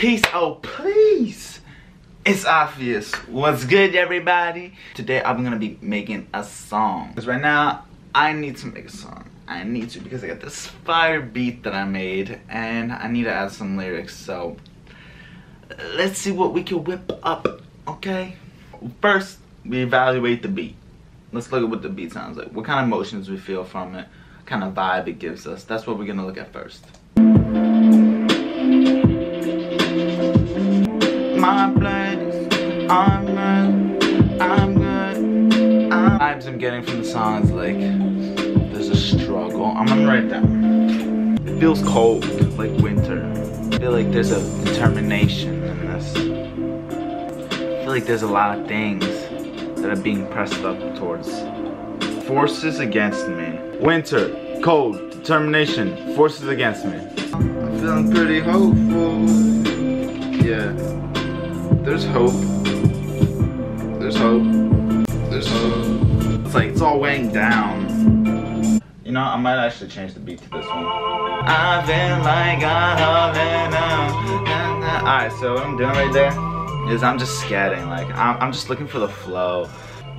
Peace. Oh, please. It's Opvious. What's good, everybody? Today, I'm gonna be making a song. Because right now, I need to make a song. I need to because I got this fire beat that I made and I need to add some lyrics. So, let's see what we can whip up, okay? First, we evaluate the beat. Let's look at what the beat sounds like. What kind of emotions we feel from it. Kind of vibe it gives us. That's what we're gonna look at first. My blood on good, I'm good. I'm vibes I'm getting from the song is like there's a struggle. I'm gonna write down. It feels cold, like winter. I feel like there's a determination in this. I feel like there's a lot of things that are being pressed up towards. Forces against me. Winter, cold, determination, forces against me. I'm feeling pretty hopeful. Yeah. There's hope. There's hope. There's hope. It's like it's all weighing down. You know, I might actually change the beat to this one. I've been like I'm Alright, so what I'm doing right there is I'm just scatting. Like, I'm, I'm just looking for the flow.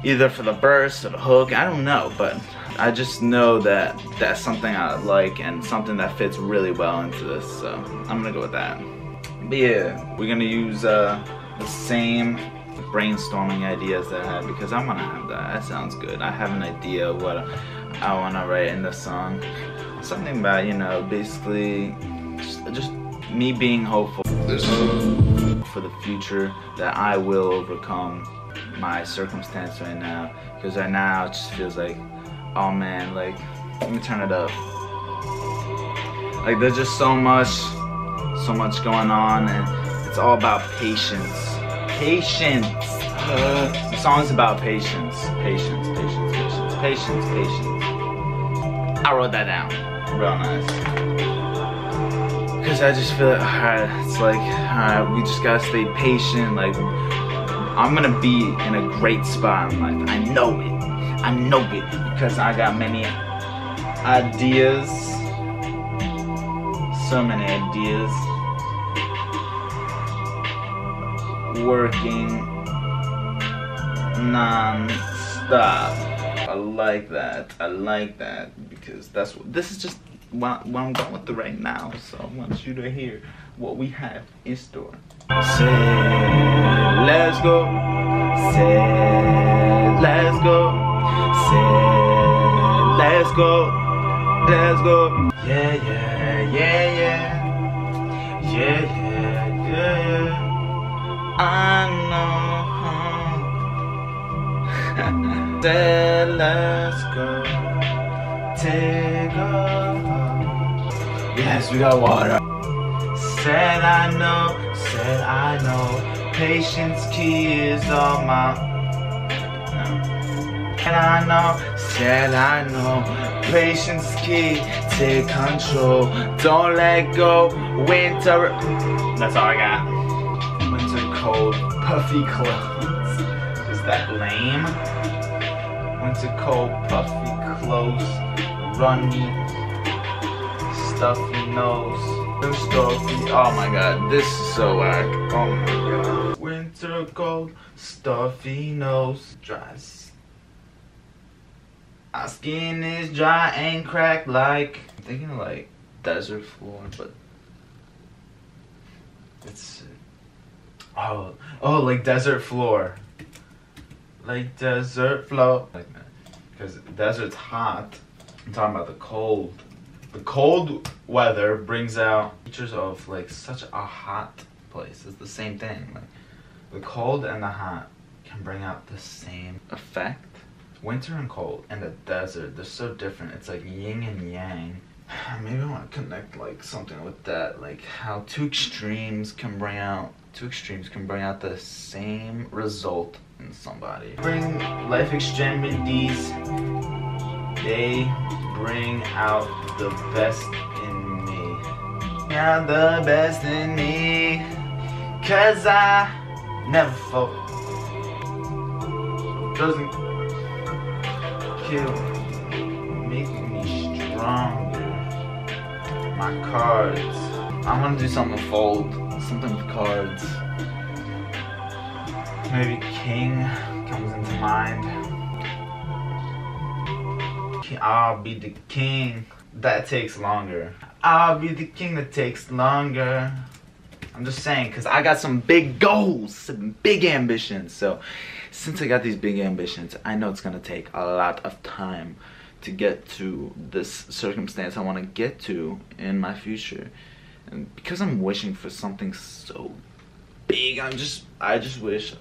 Either for the burst or the hook, I don't know, but I just know that that's something I like and something that fits really well into this, so I'm gonna go with that. But yeah, we're gonna use uh, the same brainstorming ideas that I had because I wanna have that. That sounds good. I have an idea of what I wanna write in the song. Something about, you know, basically just, just me being hopeful. For the future that I will overcome my circumstance right now. Because right now it just feels like, oh man, like, let me turn it up. Like there's just so much, so much going on and it's all about patience. Patience. the song's about patience. Patience, patience, patience, patience, patience. I wrote that down. Real nice. Cause I just feel like, alright, it's like, alright, we just gotta stay patient. Like, I'm gonna be in a great spot in life. I know it. I know it because I got many ideas. So many ideas. Working non-stop. I like that. I like that because that's what this is just what, what I'm going through right now. So I want you to hear what we have in store. Say, let's go. Say, let's go. Say, let's go. Let's go. Yeah, yeah, yeah, yeah. Yeah, yeah, yeah, yeah. I know. Say, let's go. Take off. Yes, we got water. Said I know, said I know, patience key is all my. And I know, said I know, patience key, take control, don't let go, winter. That's all I got. Puffy clothes. Is that lame? Winter cold, puffy clothes, runny, stuffy nose. Stuffy. Oh my god, this is so whack. Oh my god. Winter cold, stuffy nose, dry. Our skin is dry and cracked like. I'm thinking like desert floor, but it's oh oh like desert floor, like desert floor, like. Because desert's hot. I'm talking about the cold the cold weather brings out features of like such a hot place. It's the same thing. Like the cold and the hot can bring out the same effect. Winter and cold and the desert, they're so different. It's like yin and yang. Maybe I want to connect like something with that, like how two extremes can bring out two extremes can bring out the same result in somebody. Bring life extremities. They bring out the best in me. Out the best in me. Cause I never fall. Doesn't kill. Make me stronger. My cards. I'm gonna do something with fold. something with cards. Maybe king comes into mind. I'll be the king. That takes longer. I'll be the king that takes longer. I'm just saying, because I got some big goals, some big ambitions. So, since I got these big ambitions, I know it's going to take a lot of time to get to this circumstance I want to get to in my future. And because I'm wishing for something so big, I'm just, I just wish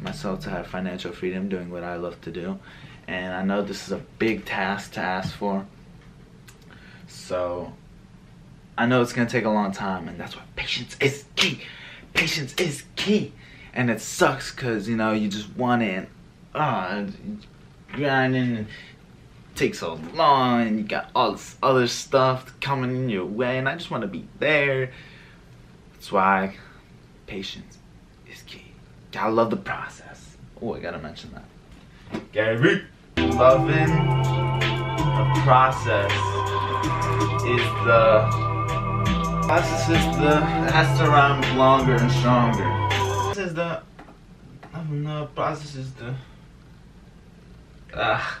myself to have financial freedom doing what I love to do. And I know this is a big task to ask for. So I know it's gonna take a long time, and that's why patience is key. Patience is key, and it sucks because you know you just want it, and ah, grinding and takes so long, and you got all this other stuff coming in your way, and I just want to be there. That's why patience is key. Gotta love the process. Oh, I gotta mention that. Gary, loving the process is the process is the has to rhyme longer and stronger. This is the I don't know. Process is the ah.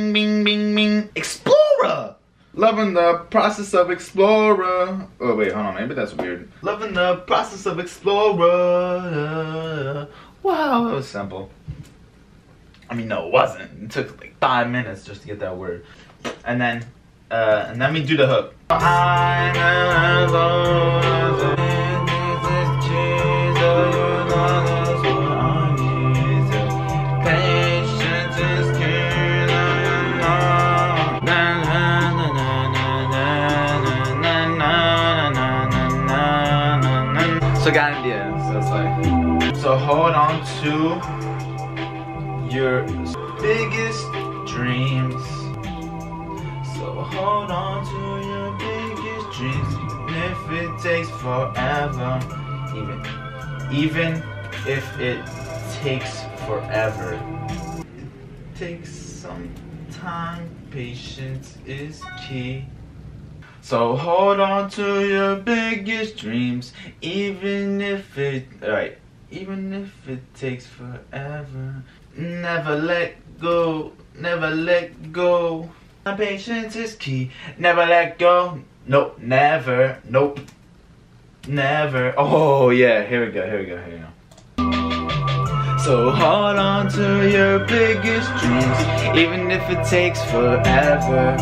Loving the process of explorer. Oh wait, hold on, maybe that's weird. Loving the process of explorer. Wow, that was simple. I mean, no, it wasn't. It took like five minutes just to get that word. And then, uh, and then do the hook. Hold on to your biggest dreams, even if it takes forever. Even even if it takes forever. It takes some time. Patience is key. So hold on to your biggest dreams, even if it, alright, even if it takes forever. Never let go, never let go. My patience is key, never let go. Nope, never, nope, never. Oh yeah, here we go, here we go, here we go. So hold on to your biggest dreams, even if it takes forever.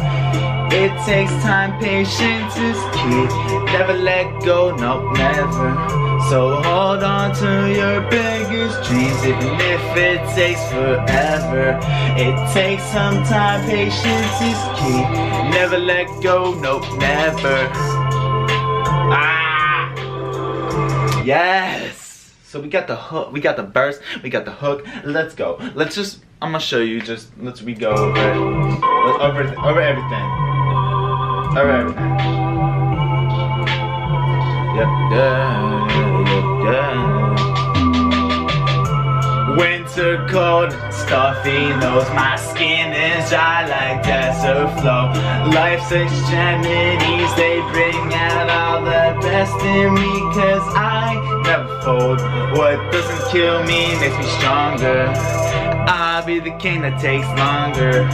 It takes time, patience is key. Never let go, no, never. So hold on to your biggest dreams, even if it takes forever. It takes some time, patience is key. Never let go, nope, never. Ah! Yes! So we got the hook, we got the burst, we got the hook. Let's go. Let's just, I'm gonna show you, just, let's we go over it. Over, over everything. Alright. Yep, yeah, Winter cold, stuffy nose, my skin is dry like desert flow. Life's extremities, they bring out all the best in me, cause I never fold. What doesn't kill me makes me stronger. I'll be the king that takes longer.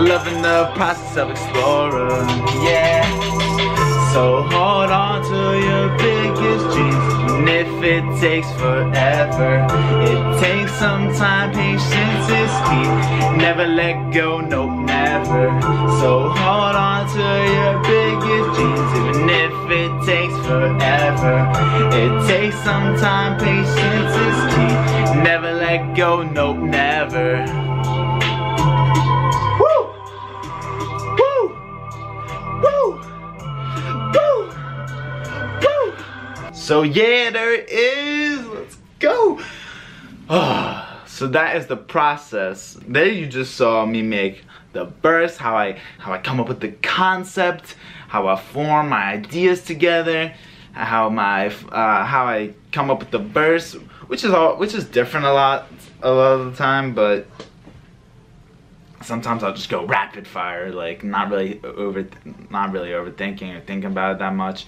Loving the process of explorer, yeah. So hold on to your it takes forever, it takes some time. Patience is key. Never let go, nope, never. So hold on to your biggest dreams, even if it takes forever. It takes some time. Patience is key. Never let go, nope, never. So yeah, there it is. Let's go. Ah, So that is the process. There you just saw me make the verse, how I how I come up with the concept, how I form my ideas together, how my uh, how I come up with the verse, which is all which is different a lot a lot of the time, but sometimes I'll just go rapid fire, like not really over not really overthinking or thinking about it that much.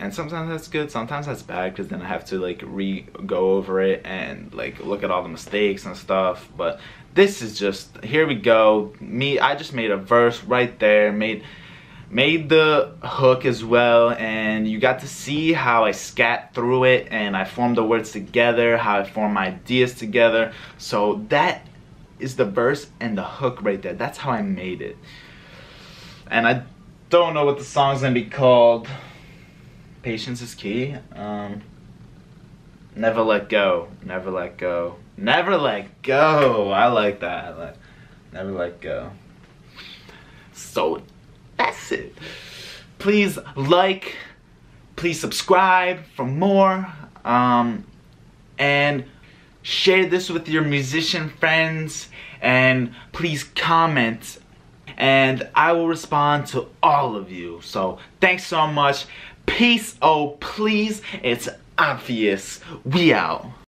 And sometimes that's good, sometimes that's bad because then I have to like re go over it and like look at all the mistakes and stuff. But this is just here we go. Me, I just made a verse right there, made made the hook as well and you got to see how I scat through it and I formed the words together, how I form my ideas together. So that is the verse and the hook right there. That's how I made it. And I don't know what the song's gonna be called. Patience is key. Um, never let go. Never let go. Never let go. I like that. I like never let go. So that's it. Please like, please subscribe for more, um, and share this with your musician friends, and please comment, and I will respond to all of you. So thanks so much. Peace, oh please, it's Opvious. We out.